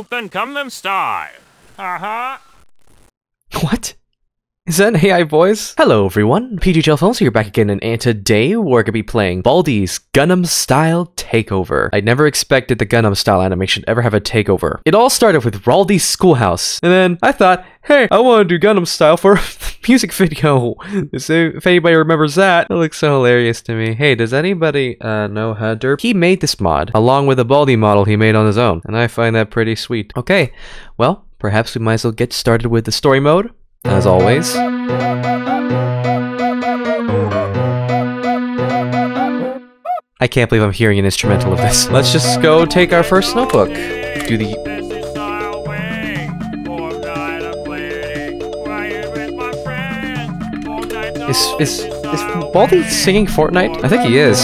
Then come them style. Uh-huh. What? Is that an AI voice? Hello everyone, PG Phones here back again and today we're gonna be playing Baldi's Gangnam Style Takeover. I never expected the Gangnam Style animation ever have a takeover. It all started with Baldi's Schoolhouse, and then I thought, hey, I want to do Gangnam Style for music video. So if anybody remembers that, it looks so hilarious to me. Hey, does anybody uh, know Hunter? He made this mod, along with a Baldi model he made on his own, and I find that pretty sweet. Okay, well, perhaps we might as well get started with the story mode as always. I can't believe I'm hearing an instrumental of this. Let's just go take our first notebook. Do the... Is, is, is Baldi singing Fortnite? I think he is.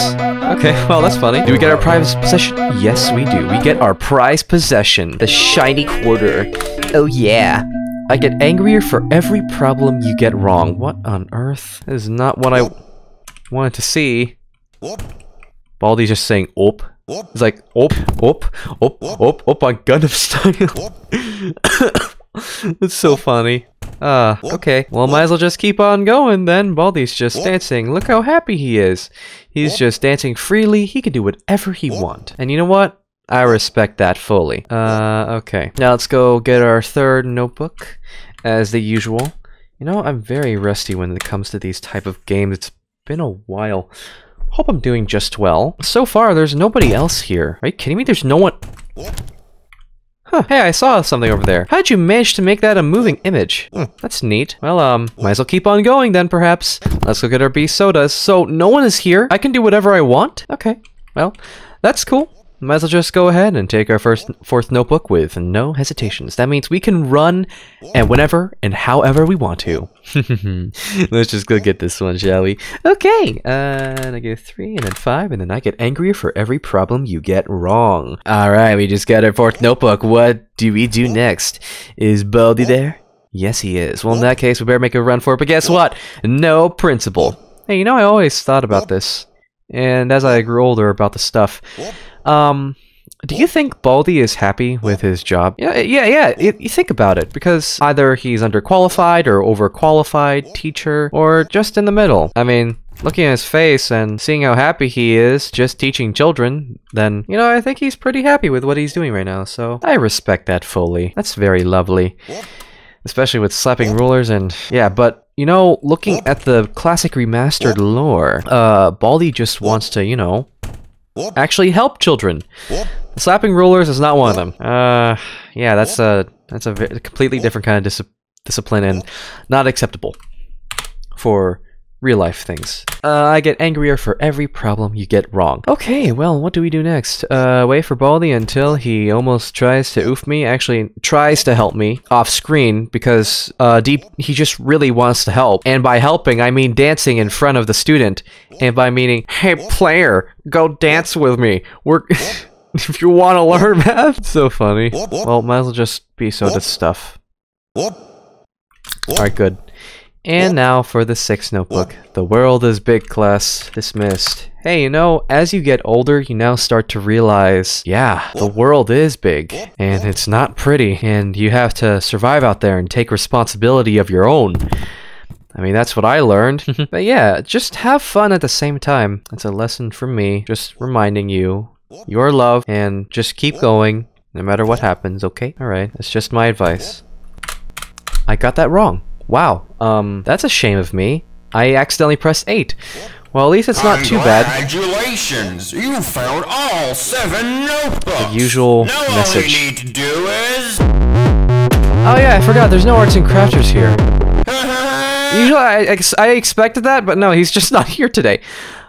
Okay, well that's funny. Do we get our prize possession? Yes, we do. We get our prize possession. The shiny quarter. Oh yeah. I get angrier for every problem you get wrong. What on earth? That is not what I wanted to see. Baldi's just saying op. It's like op, op, op, op, op on Gangnam style. It's so funny. Ah, okay. Well, might as well just keep on going then. Baldi's just dancing. Look how happy he is. He's just dancing freely. He can do whatever he want. And you know what? I respect that fully. Uh, okay. Now let's go get our third notebook, as the usual. You know, I'm very rusty when it comes to these type of games. It's been a while. Hope I'm doing just well. So far, there's nobody else here. Are you kidding me? There's no one... Huh, hey, I saw something over there. How'd you manage to make that a moving image? Hmm, that's neat. Well, um, might as well keep on going then, perhaps. Let's go get our beast sodas. So, no one is here? I can do whatever I want? Okay, well, that's cool. Might as well just go ahead and take our first fourth notebook with no hesitations. That means we can run and whenever and however we want to. Let's just go get this one, shall we? Okay, uh, and I get three, and then five, and then I get angrier for every problem you get wrong. Alright, we just got our fourth notebook. What do we do next? Is Baldi there? Yes, he is. Well, in that case, we better make a run for it. But guess what? No principal. Hey, you know, I always thought about this. And as I grew older about the stuff, um, do you think Baldi is happy with his job? Yeah, yeah, yeah. You, you think about it, because either he's underqualified or overqualified teacher, or just in the middle. I mean, looking at his face and seeing how happy he is just teaching children, then, you know, I think he's pretty happy with what he's doing right now, so I respect that fully. That's very lovely. Especially with slapping rulers and, yeah, but you know, looking at the classic remastered lore, uh, Baldi just wants to, you know, actually help children. Slapping rulers is not one of them. Uh, yeah, that's a that's a completely different kind of dis- discipline and not acceptable for real life things. Uh, I get angrier for every problem you get wrong. Okay, well, what do we do next? Uh, wait for Baldi until he almost tries to oof me. Actually, tries to help me off screen because uh, deep he just really wants to help. And by helping, I mean dancing in front of the student. And by meaning, hey player, go dance with me. We're if you want to learn math. So funny. Well, might as well just be soda stuff. Alright, good. And now for the sixth notebook. The world is big class. Dismissed. Hey, you know, as you get older, you now start to realize, yeah, the world is big. And it's not pretty. And you have to survive out there and take responsibility of your own. I mean, that's what I learned. but yeah, just have fun at the same time. It's a lesson from me. Just reminding you, your love, and just keep going, no matter what happens, okay? Alright, that's just my advice. I got that wrong. Wow. Um, that's a shame of me. I accidentally pressed 8. Well, at least it's not too bad. Congratulations! You found all seven notebooks! The usual now all message. you need to do is... Oh yeah, I forgot. There's no arts and crafters here. Usually, I, ex- I expected that, but no, he's just not here today.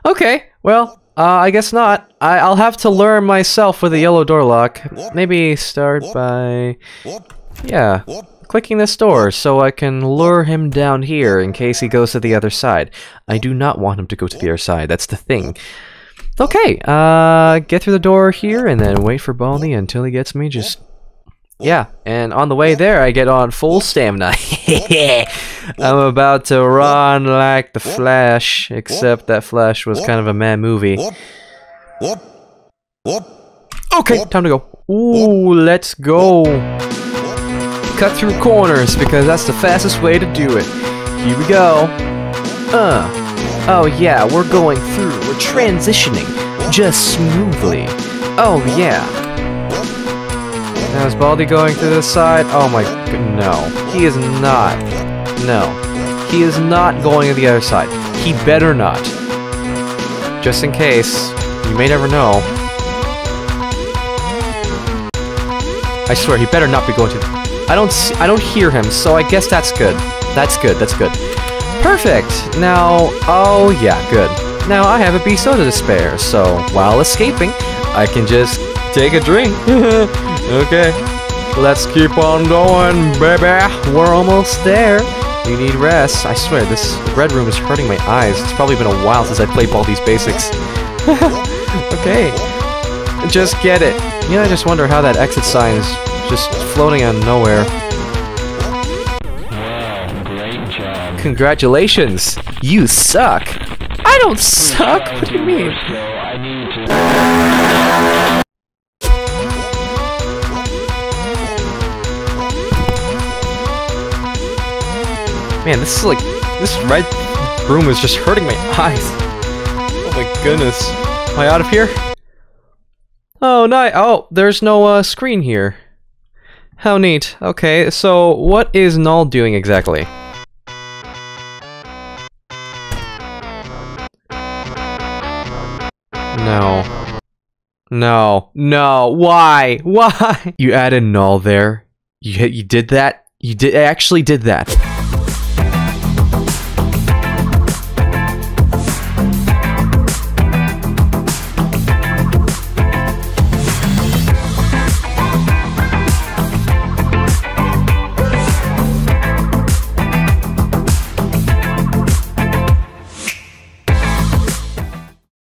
Okay, well, uh, I guess not. I- I'll have to learn myself with a yellow door lock. Maybe start by... Yeah, clicking this door so I can lure him down here in case he goes to the other side. I do not want him to go to the other side, that's the thing. Okay, uh, get through the door here and then wait for Baldi until he gets me just... Yeah, and on the way there I get on full stamina. I'm about to run like the Flash, except that Flash was kind of a mad movie. Okay, time to go. Ooh, let's go. Cut through corners because that's the fastest way to do it. Here we go. Uh. Oh yeah, we're going through. We're transitioning just smoothly. Oh yeah. Now is Baldi going to this side? Oh my no. He is not. No. He is not going to the other side. He better not. Just in case. You may never know. I swear, he better not be going to... I don't I don't hear him, so I guess that's good. That's good, that's good. Perfect! Now, oh yeah, good. Now I have a B soda to spare, so while escaping, I can just take a drink. okay, let's keep on going, baby. We're almost there. You need rest. I swear, this red room is hurting my eyes. It's probably been a while since I played all these basics. okay, just get it. You know, I just wonder how that exit sign is just floating on nowhere. Great job. Congratulations! You suck! I don't suck! What do you mean? Man, this is like... This red room is just hurting my eyes. Oh my goodness. Am I out of here? Oh, no. Oh, there's no uh, screen here. How neat. Okay, so what is Null doing exactly? No. No. No. Why? Why? You added null there. You you did that? You did actually did that.